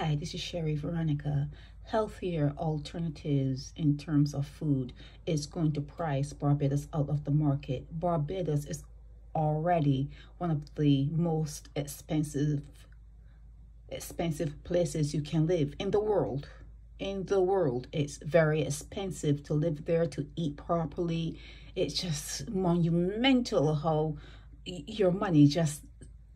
Hi, this is Sheri Veronica. Healthier alternatives in terms of food is going to price Barbados out of the market. Barbados is already one of the most expensive expensive places you can live in the world. In the world, it's very expensive to live there, to eat properly. It's just monumental how your money just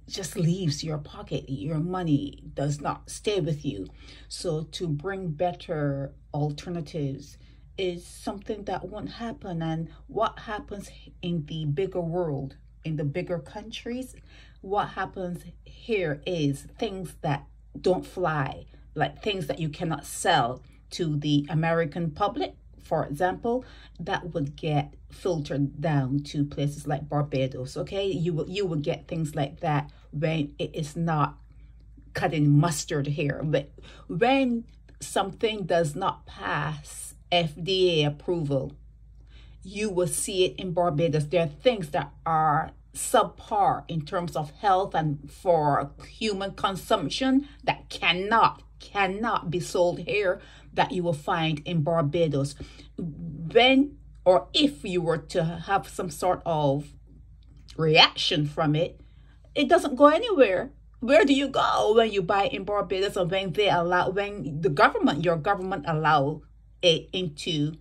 just leaves your pocket. Your money does not stay with you. So to bring better alternatives is something that won't happen. And what happens in the bigger world, in the bigger countries, what happens here is things that don't fly, like things that you cannot sell to the American public for example, that would get filtered down to places like Barbados. Okay, you will you will get things like that when it is not cutting mustard here. But when something does not pass FDA approval, you will see it in Barbados. There are things that are subpar in terms of health and for human consumption that cannot cannot be sold here that you will find in Barbados. When or if you were to have some sort of reaction from it, it doesn't go anywhere. Where do you go when you buy in Barbados or when they allow, when the government, your government allow it into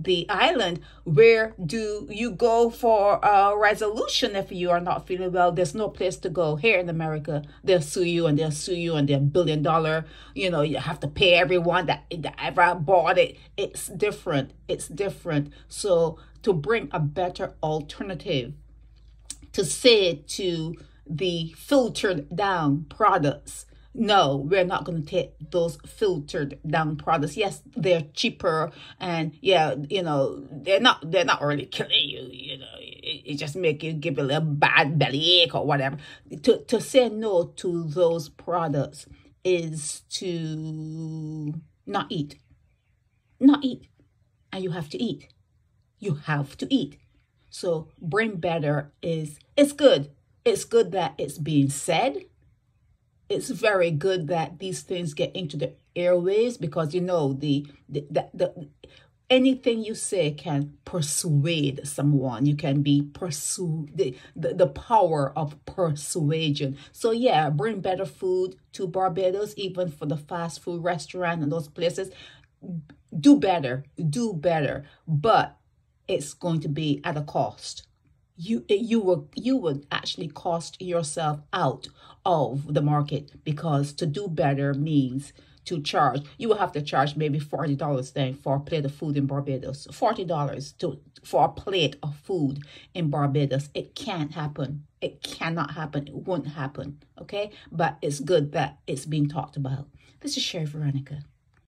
the island, where do you go for a resolution if you are not feeling well? There's no place to go here in America. They'll sue you and they'll sue you and they're billion dollar. You know, you have to pay everyone that, that ever bought it. It's different. It's different. So to bring a better alternative, to say to the filtered down products no, we're not going to take those filtered down products. Yes, they're cheaper and yeah, you know, they're not they're not really killing you, you know. It, it just make you give a little bad belly ache or whatever. To to say no to those products is to not eat. Not eat. And you have to eat. You have to eat. So brain better is it's good. It's good that it's being said it's very good that these things get into the airways because you know the the, the, the anything you say can persuade someone. You can be pursue the, the the power of persuasion. So yeah bring better food to barbados even for the fast food restaurant and those places. Do better do better. But it's going to be at a cost you you will you would actually cost yourself out of the market because to do better means to charge. You will have to charge maybe $40 then for a plate of food in barbados. $40 to for a plate of food in barbados. It can't happen. It cannot happen. It won't happen. Okay? But it's good that it's being talked about. This is sheri veronica